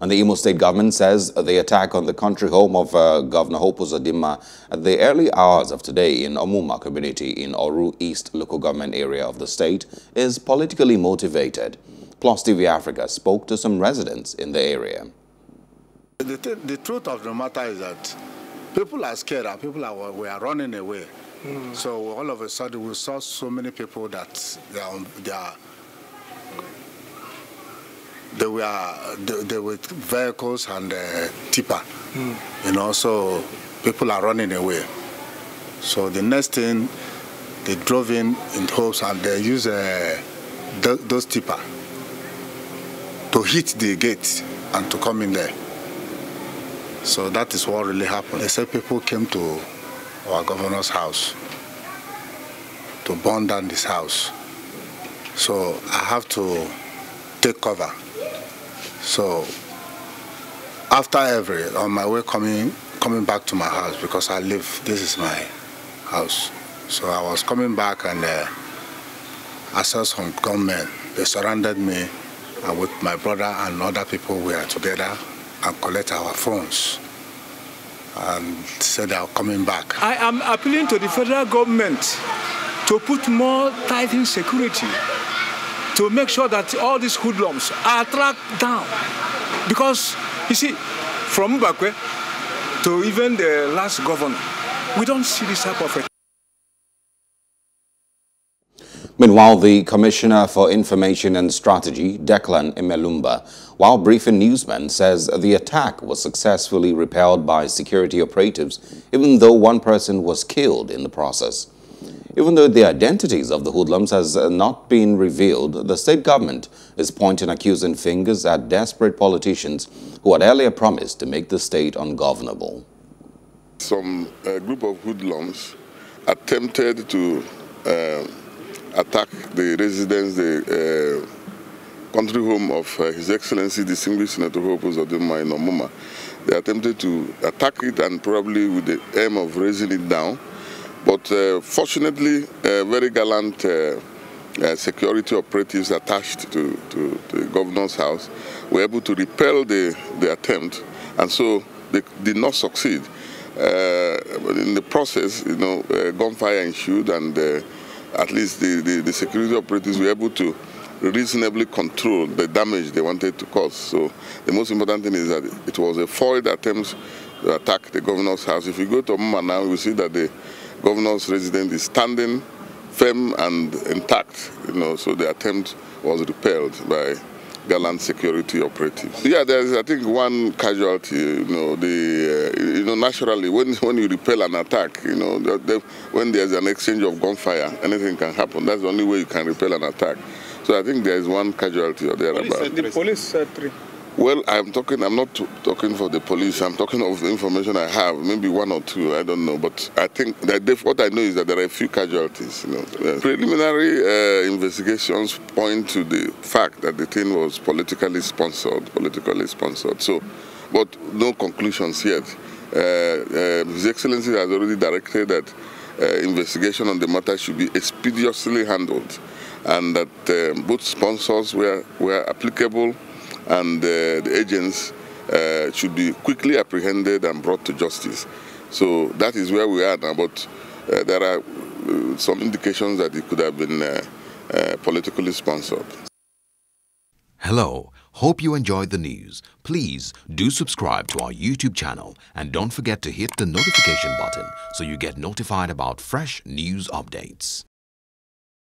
And the Imo State government says the attack on the country home of uh, Governor Hope Uzodimma at the early hours of today in Omuma community in Oru East local government area of the state is politically motivated. Plus TV Africa spoke to some residents in the area. The, th the truth of the matter is that people are scared and people are, we are running away. Mm. So all of a sudden we saw so many people that they are, they are they were they, they with vehicles and uh, tipper, mm. you know. So people are running away. So the next thing, they drove in in hopes and they use uh, th those tipper to hit the gate and to come in there. So that is what really happened. They said people came to our governor's house to burn down this house. So I have to take cover. So after every, on my way coming coming back to my house because I live, this is my house. So I was coming back and uh, I saw some gunmen. They surrounded me and with my brother and other people we are together and collect our phones and said they are coming back. I am appealing to the federal government to put more tightened security to make sure that all these hoodlums are tracked down. Because, you see, from Mbakwe to even the last governor, we don't see this type of Meanwhile, the Commissioner for Information and Strategy, Declan Emelumba, while briefing newsmen, says the attack was successfully repelled by security operatives, even though one person was killed in the process. Even though the identities of the hoodlums has not been revealed, the state government is pointing accusing fingers at desperate politicians who had earlier promised to make the state ungovernable. Some uh, group of hoodlums attempted to uh, attack the residence, the uh, country home of uh, His Excellency Distinguished Senator Hope Uzodimma in Omuma. They attempted to attack it and probably with the aim of razing it down. But uh, fortunately, very gallant uh, uh, security operatives attached to, to, to, the governor's house were able to repel the, the attempt, and so they did not succeed. Uh, in the process, you know, uh, gunfire ensued, and uh, at least the, the, the, security operatives were able to reasonably control the damage they wanted to cause. So the most important thing is that it was a foiled attempt to attack the governor's house. If you go to Muma now, you will see that the governor's residence is standing firm and intact, you know, so the attempt was repelled by gallant security operatives. Yeah, there's I think one casualty. You know, the uh, you know naturally when when you repel an attack, you know, the, the, when there's an exchange of gunfire, anything can happen. That's the only way you can repel an attack. So I think there is one casualty or thereabout. The police said three. Well, I'm talking. I'm not talking for the police. I'm talking of the information I have. Maybe one or two. I don't know. But I think that what I know is that there are a few casualties. You know, uh, preliminary uh, investigations point to the fact that the thing was politically sponsored. Politically sponsored. So, but no conclusions yet. Uh, uh His Excellency has already directed that uh, investigation on the matter should be expeditiously handled, and that um, both sponsors were were applicable and uh, the agents uh, should be quickly apprehended and brought to justice. So that is where we are now, but uh, there are some indications that it could have been politically sponsored. Hello. Hope you enjoyed the news. Please do subscribe to our YouTube channel and don't forget to hit the notification button so you get notified about fresh news updates.